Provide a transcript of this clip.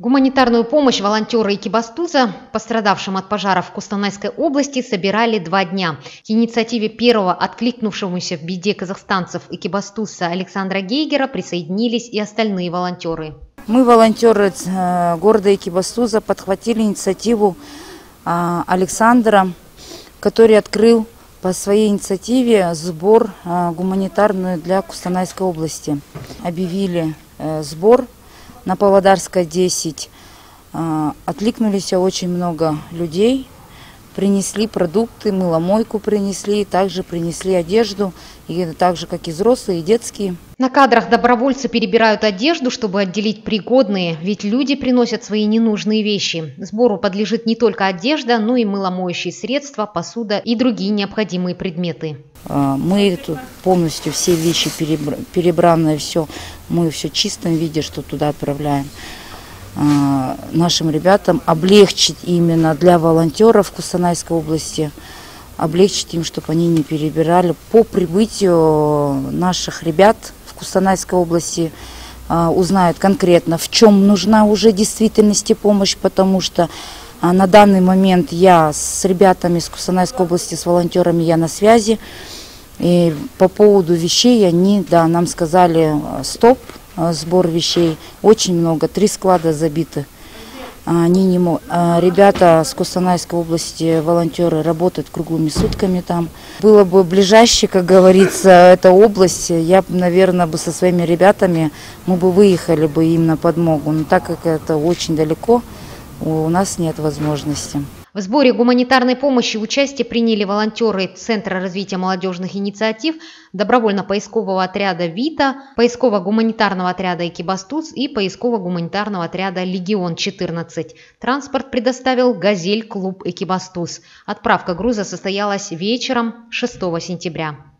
Гуманитарную помощь волонтеры Экибастуза, пострадавшим от пожаров в Кустанайской области, собирали два дня. К инициативе первого откликнувшемуся в беде казахстанцев Экибастуза Александра Гейгера присоединились и остальные волонтеры. Мы, волонтеры э, города Экибастуза, подхватили инициативу а, Александра, который открыл по своей инициативе сбор а, гуманитарный для Кустанайской области. Объявили э, сбор на Павлодарской 10. А, откликнулись очень много людей, принесли продукты, мыломойку принесли, также принесли одежду, и так же, как и взрослые, и детские. На кадрах добровольцы перебирают одежду, чтобы отделить пригодные, ведь люди приносят свои ненужные вещи. Сбору подлежит не только одежда, но и мыломоющие средства, посуда и другие необходимые предметы. А, мы тут полностью все вещи перебранные, все, мы все в чистом виде, что туда отправляем. А, нашим ребятам облегчить именно для волонтеров Кустанайской области, облегчить им, чтобы они не перебирали. По прибытию наших ребят в Кустанайской области а, узнают конкретно, в чем нужна уже действительности помощь, потому что а, на данный момент я с ребятами из Кустанайской области, с волонтерами я на связи. И по поводу вещей они да, нам сказали стоп, сбор вещей. Очень много, три склада забиты. А, они не могут. А, ребята с Кустанайской области, волонтеры, работают круглыми сутками там. Было бы ближайшее, как говорится, эта область, я наверное, бы со своими ребятами, мы бы выехали бы им на подмогу. Но так как это очень далеко, у нас нет возможности. В сборе гуманитарной помощи участие приняли волонтеры Центра развития молодежных инициатив, добровольно-поискового отряда «Вита», поисково-гуманитарного отряда «Экибастуц» и поисково-гуманитарного отряда «Легион-14». Транспорт предоставил «Газель-клуб Экибастуз». Отправка груза состоялась вечером 6 сентября.